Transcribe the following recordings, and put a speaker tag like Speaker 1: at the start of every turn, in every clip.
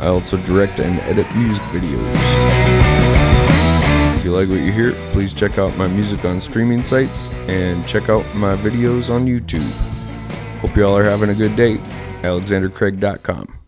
Speaker 1: I also direct and edit music videos. If you like what you hear, please check out my music on streaming sites and check out my videos on YouTube. Hope y'all are having a good day. AlexanderCraig.com.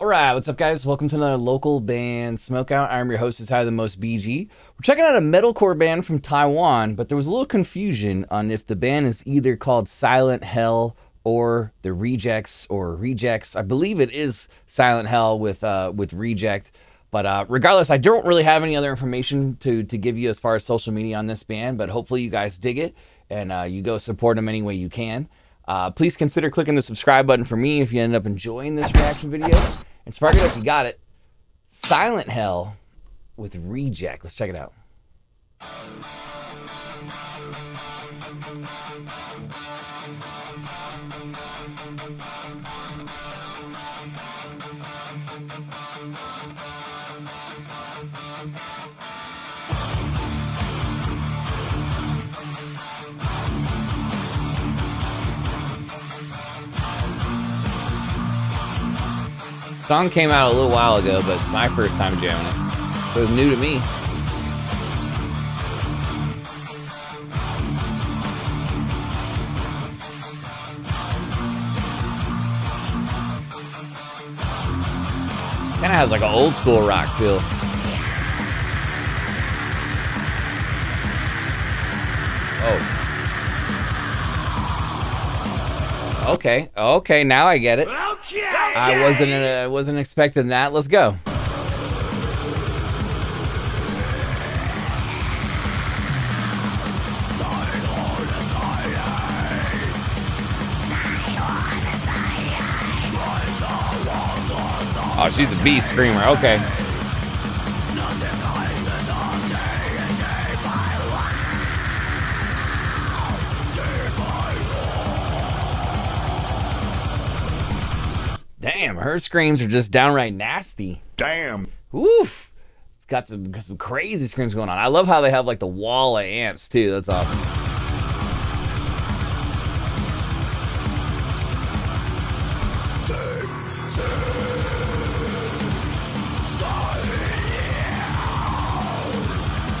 Speaker 2: All right, what's up, guys? Welcome to another local band Smokeout. I'm your host, is High the Most BG. We're checking out a metalcore band from Taiwan, but there was a little confusion on if the band is either called Silent Hell or the Rejects or Rejects. I believe it is Silent Hell with uh, with Reject. But uh, regardless, I don't really have any other information to to give you as far as social media on this band. But hopefully, you guys dig it and uh, you go support them any way you can. Uh, please consider clicking the subscribe button for me if you end up enjoying this reaction video. And spark it up, you got it. Silent Hell with Reject. Let's check it out. Song came out a little while ago, but it's my first time jamming it. So it's new to me. Kind of has like an old school rock feel. Oh. Okay. Okay. Now I get it. Okay. I wasn't. Uh, I wasn't expecting that. Let's go. Oh, she's a beast screamer. Okay. Damn, her screams are just downright nasty.
Speaker 3: Damn.
Speaker 2: Oof. It's got some, got some crazy screams going on. I love how they have like the wall of amps too. That's awesome.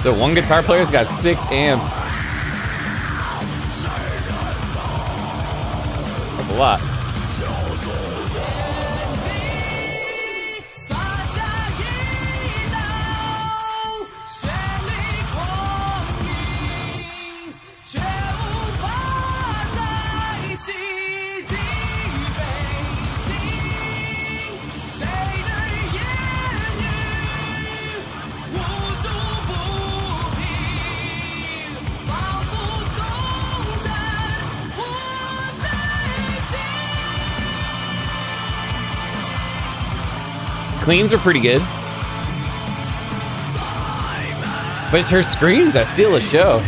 Speaker 2: So one guitar player's got six amps. That's a lot. Cleans are pretty good. But it's her screams that steal the show.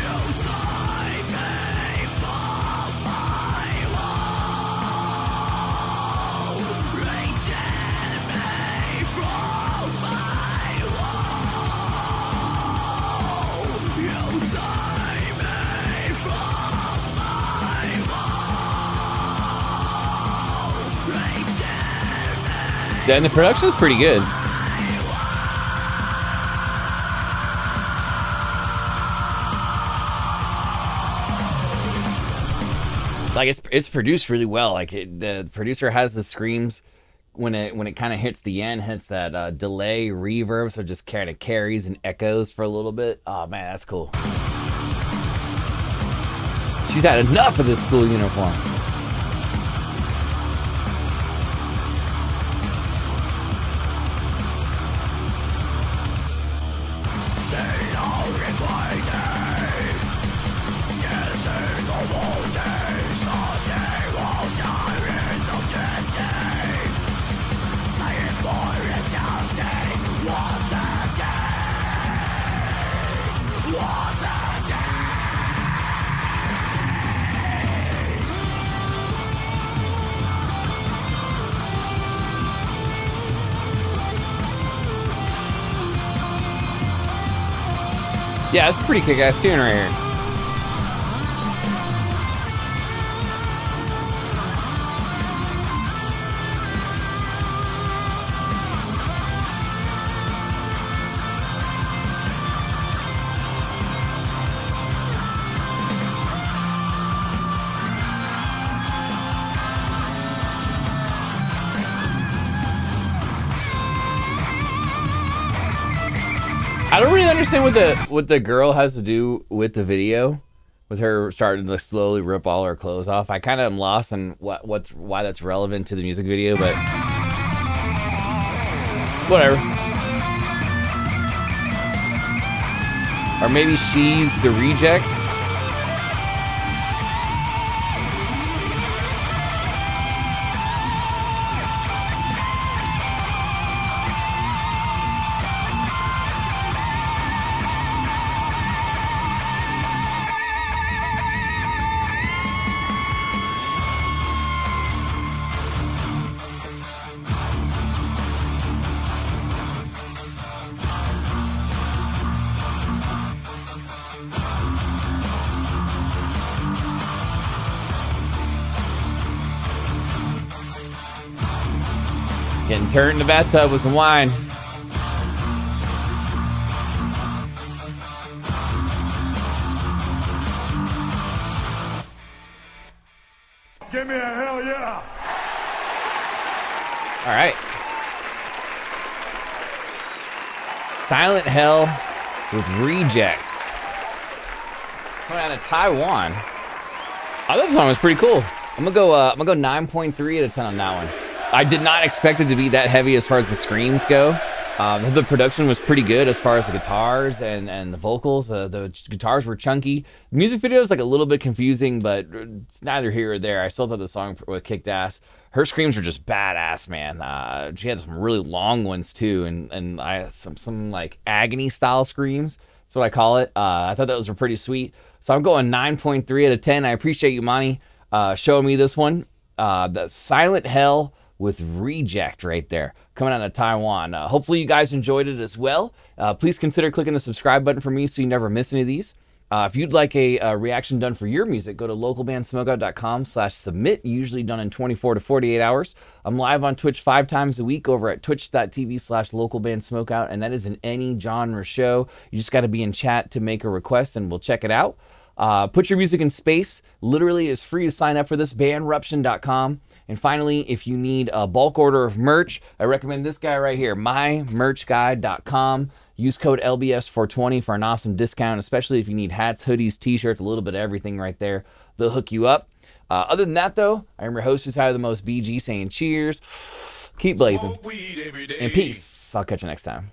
Speaker 2: And the production's pretty good. Like it's it's produced really well. Like it, the producer has the screams when it when it kind of hits the end, hits that uh, delay reverb, so just kind of carries and echoes for a little bit. Oh man, that's cool. She's had enough of this school uniform. Yeah, it's a pretty kick ass tune right here. I don't really understand what the what the girl has to do with the video, with her starting to slowly rip all her clothes off. I kind of am lost on what what's why that's relevant to the music video, but whatever. Or maybe she's the reject. Getting turned in the bathtub with some wine.
Speaker 3: Give me a hell yeah.
Speaker 2: All right. Silent Hell with Reject. Coming out of Taiwan. I thought the one was pretty cool. I'm gonna go. Uh, I'm gonna go 9.3 out of 10 on that one. I did not expect it to be that heavy as far as the screams go. Um, the production was pretty good as far as the guitars and, and the vocals. The, the guitars were chunky. The music video is like a little bit confusing, but it's neither here or there. I still thought the song was kicked ass. Her screams were just badass, man. Uh, she had some really long ones too, and and I some some like agony style screams. That's what I call it. Uh, I thought those were pretty sweet. So I'm going 9.3 out of 10. I appreciate you, Monty, uh, showing me this one. Uh, the Silent Hell with Reject right there, coming out of Taiwan. Uh, hopefully, you guys enjoyed it as well. Uh, please consider clicking the subscribe button for me so you never miss any of these. Uh, if you'd like a, a reaction done for your music, go to localbandsmokeout.com slash submit, usually done in 24 to 48 hours. I'm live on Twitch five times a week over at twitch.tv slash localbandsmokeout, and that is in any genre show. You just got to be in chat to make a request, and we'll check it out. Uh, put your music in space. Literally is free to sign up for this, bandruption.com. And finally, if you need a bulk order of merch, I recommend this guy right here, mymerchguy.com. Use code LBS420 for an awesome discount, especially if you need hats, hoodies, t-shirts, a little bit of everything right there. They'll hook you up. Uh, other than that, though, I am your host who's higher the most BG saying cheers, keep blazing,
Speaker 3: Smoke weed every day.
Speaker 2: and peace. I'll catch you next time.